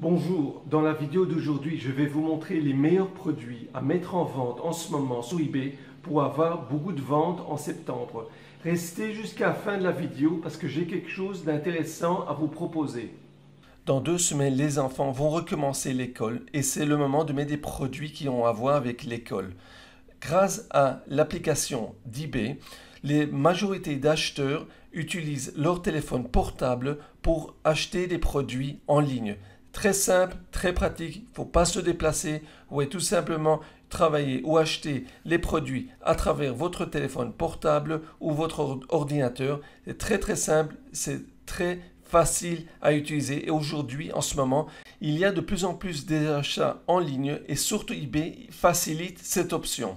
Bonjour, dans la vidéo d'aujourd'hui, je vais vous montrer les meilleurs produits à mettre en vente en ce moment sur eBay pour avoir beaucoup de ventes en septembre. Restez jusqu'à la fin de la vidéo parce que j'ai quelque chose d'intéressant à vous proposer. Dans deux semaines, les enfants vont recommencer l'école et c'est le moment de mettre des produits qui ont à voir avec l'école. Grâce à l'application d'eBay, les majorités d'acheteurs utilisent leur téléphone portable pour acheter des produits en ligne. Très simple, très pratique, il ne faut pas se déplacer, vous pouvez tout simplement travailler ou acheter les produits à travers votre téléphone portable ou votre ordinateur. C'est très très simple, c'est très facile à utiliser et aujourd'hui en ce moment il y a de plus en plus d'achats en ligne et surtout eBay facilite cette option.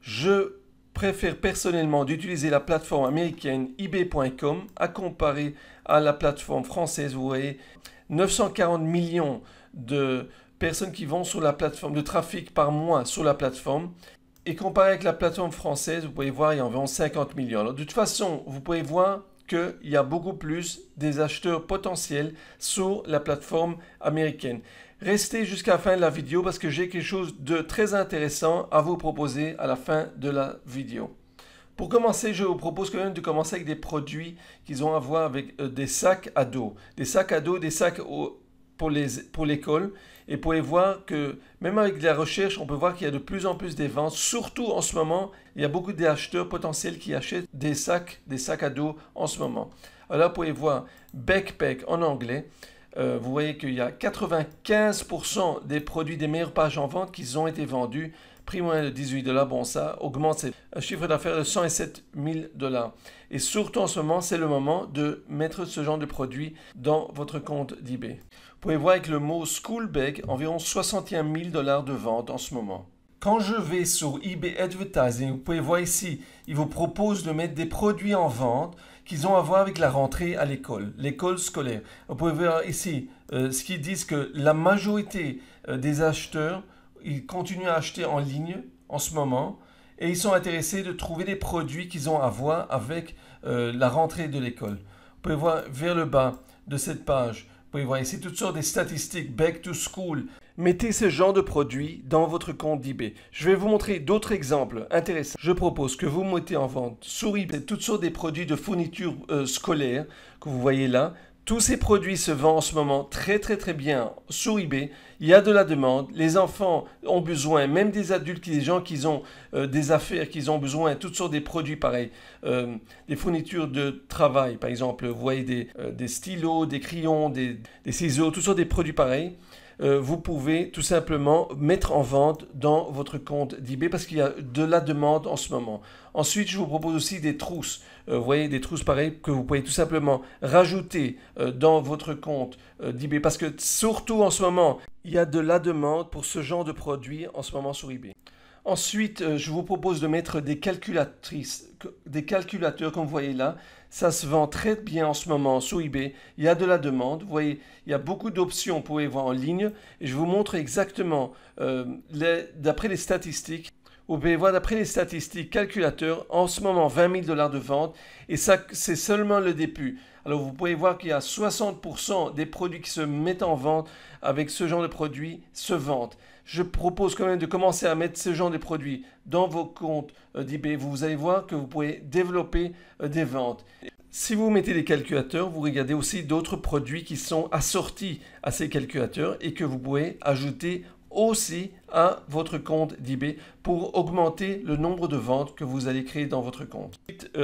Je préfère personnellement d'utiliser la plateforme américaine eBay.com à comparer à la plateforme française. Vous voyez, 940 millions de personnes qui vont sur la plateforme, de trafic par mois sur la plateforme. Et comparé avec la plateforme française, vous pouvez voir, il y a environ 50 millions. Alors, de toute façon, vous pouvez voir qu'il y a beaucoup plus des acheteurs potentiels sur la plateforme américaine. Restez jusqu'à la fin de la vidéo parce que j'ai quelque chose de très intéressant à vous proposer à la fin de la vidéo. Pour commencer, je vous propose quand même de commencer avec des produits qui ont à voir avec euh, des sacs à dos. Des sacs à dos, des sacs pour l'école. et vous pouvez voir que même avec de la recherche, on peut voir qu'il y a de plus en plus des ventes. Surtout en ce moment, il y a beaucoup d'acheteurs potentiels qui achètent des sacs, des sacs à dos en ce moment. Alors, vous pouvez voir backpack en anglais. Euh, vous voyez qu'il y a 95% des produits des meilleures pages en vente qui ont été vendus prix moyen de 18 dollars, bon ça augmente un chiffre d'affaires de 107 000 dollars. Et surtout en ce moment, c'est le moment de mettre ce genre de produit dans votre compte d'eBay. Vous pouvez voir avec le mot School Bag environ 61 000 dollars de vente en ce moment. Quand je vais sur eBay Advertising, vous pouvez voir ici, il vous propose de mettre des produits en vente qui ont à voir avec la rentrée à l'école, l'école scolaire. Vous pouvez voir ici euh, ce qu'ils disent que la majorité euh, des acheteurs ils continuent à acheter en ligne en ce moment et ils sont intéressés de trouver des produits qu'ils ont à voir avec euh, la rentrée de l'école. Vous pouvez voir vers le bas de cette page, vous pouvez voir ici toutes sortes de statistiques, back to school. Mettez ce genre de produits dans votre compte d'eBay. Je vais vous montrer d'autres exemples intéressants. Je propose que vous mettez en vente eBay toutes sortes de produits de fourniture euh, scolaire que vous voyez là. Tous ces produits se vendent en ce moment très très très bien sur eBay. Il y a de la demande. Les enfants ont besoin, même des adultes, des gens qui ont euh, des affaires, qui ont besoin, toutes sortes de produits pareils. Euh, des fournitures de travail, par exemple, vous voyez des, euh, des stylos, des crayons, des, des, ciseaux, toutes sortes de produits pareils. Vous pouvez tout simplement mettre en vente dans votre compte d'eBay parce qu'il y a de la demande en ce moment. Ensuite, je vous propose aussi des trousses. vous voyez, des trousses pareilles que vous pouvez tout simplement rajouter dans votre compte d'eBay parce que surtout en ce moment, il y a de la demande pour ce genre de produit en ce moment sur eBay. Ensuite, euh, je vous propose de mettre des calculatrices, des calculateurs comme vous voyez là. Ça se vend très bien en ce moment sur eBay. Il y a de la demande. Vous voyez, il y a beaucoup d'options, vous pouvez voir en ligne. Je vous montre exactement, euh, d'après les statistiques, vous pouvez voir d'après les statistiques, calculateur, en ce moment 20 000 dollars de vente. Et ça, c'est seulement le début. Alors vous pouvez voir qu'il y a 60% des produits qui se mettent en vente avec ce genre de produits se vendent. Je propose quand même de commencer à mettre ce genre de produits dans vos comptes euh, d'eBay. Vous allez voir que vous pouvez développer euh, des ventes. Si vous mettez des calculateurs, vous regardez aussi d'autres produits qui sont assortis à ces calculateurs et que vous pouvez ajouter aussi à votre compte d'eBay pour augmenter le nombre de ventes que vous allez créer dans votre compte.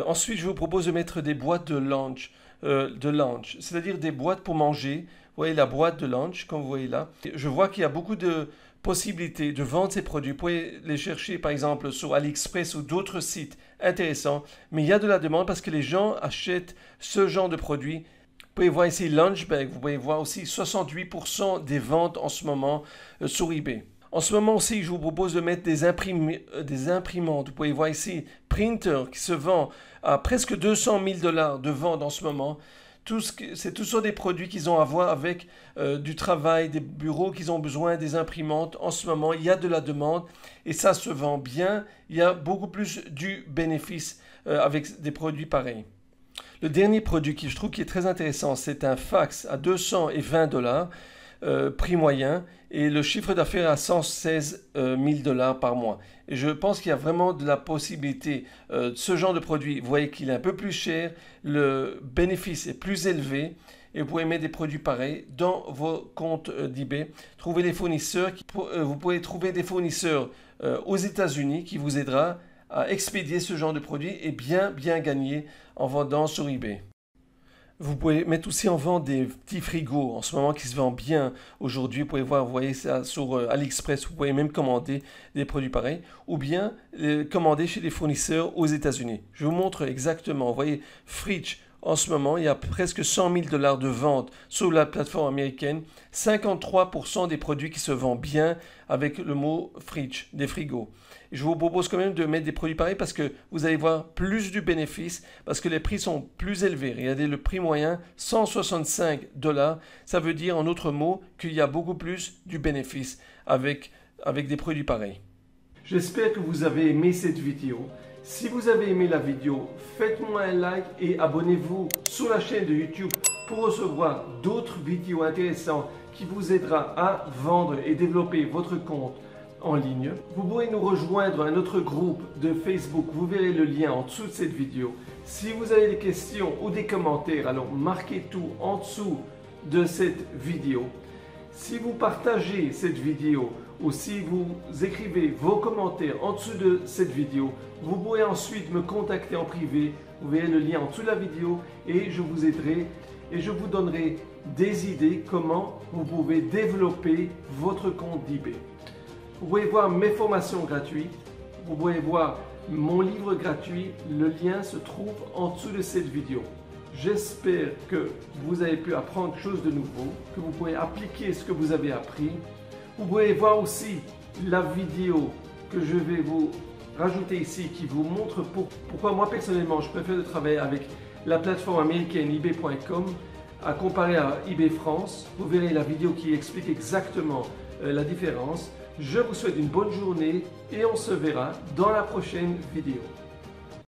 ensuite, euh, je vous propose de mettre des boîtes de lunch. De c'est-à-dire des boîtes pour manger. Vous voyez la boîte de lunch, comme vous voyez là. Je vois qu'il y a beaucoup de possibilités de vendre ces produits. Vous pouvez les chercher par exemple sur AliExpress ou d'autres sites intéressants. Mais il y a de la demande parce que les gens achètent ce genre de produits. Vous pouvez voir ici Lunchbag. Vous pouvez voir aussi 68% des ventes en ce moment euh, sur eBay. En ce moment aussi, je vous propose de mettre des, euh, des imprimantes. Vous pouvez voir ici Printer qui se vend à presque 200 000 dollars de vente en ce moment. C'est tout ça des produits qui ont à voir avec euh, du travail, des bureaux qui ont besoin des imprimantes. En ce moment, il y a de la demande et ça se vend bien. Il y a beaucoup plus du bénéfice euh, avec des produits pareils. Le dernier produit qui je trouve qui est très intéressant, c'est un fax à 220 dollars. Euh, prix moyen et le chiffre d'affaires à 116 000 dollars par mois. Et je pense qu'il y a vraiment de la possibilité. Euh, ce genre de produit, vous voyez qu'il est un peu plus cher, le bénéfice est plus élevé et vous pouvez mettre des produits pareils dans vos comptes d'eBay. Trouvez les fournisseurs. vous pouvez trouver des fournisseurs aux États-Unis qui vous aidera à expédier ce genre de produit et bien bien gagner en vendant sur eBay. Vous pouvez mettre aussi en vente des petits frigos en ce moment qui se vendent bien aujourd'hui. Vous pouvez voir, vous voyez ça sur euh, AliExpress. Vous pouvez même commander des produits pareils ou bien les commander chez des fournisseurs aux États-Unis. Je vous montre exactement. Vous voyez, Fridge, en ce moment, il y a presque 100 000 dollars de vente sur la plateforme américaine. 53% des produits qui se vendent bien avec le mot fridge, des frigos. je vous propose quand même de mettre des produits pareils parce que vous allez voir plus du bénéfice, parce que les prix sont plus élevés. Regardez le prix moyen, 165 dollars. Ça veut dire en d'autres mots qu'il y a beaucoup plus du bénéfice avec des produits pareils. J'espère que vous avez aimé cette vidéo. Si vous avez aimé la vidéo, faites-moi un like et abonnez-vous sur la chaîne de YouTube pour recevoir d'autres vidéos intéressantes qui vous aidera à vendre et développer votre compte en ligne. Vous pourrez nous rejoindre à notre groupe de Facebook, vous verrez le lien en dessous de cette vidéo. Si vous avez des questions ou des commentaires, alors marquez tout en dessous de cette vidéo. Si vous partagez cette vidéo ou si vous écrivez vos commentaires en dessous de cette vidéo, vous pourrez ensuite me contacter en privé. Vous verrez le lien en dessous de la vidéo et je vous aiderai et je vous donnerai des idées comment vous pouvez développer votre compte d'eBay. Vous pouvez voir mes formations gratuites. Vous pouvez voir mon livre gratuit. Le lien se trouve en dessous de cette vidéo. J'espère que vous avez pu apprendre quelque chose de nouveau, que vous pouvez appliquer ce que vous avez appris vous pouvez voir aussi la vidéo que je vais vous rajouter ici qui vous montre pourquoi moi personnellement je préfère travailler avec la plateforme américaine eBay.com à comparer à eBay France. Vous verrez la vidéo qui explique exactement euh, la différence. Je vous souhaite une bonne journée et on se verra dans la prochaine vidéo.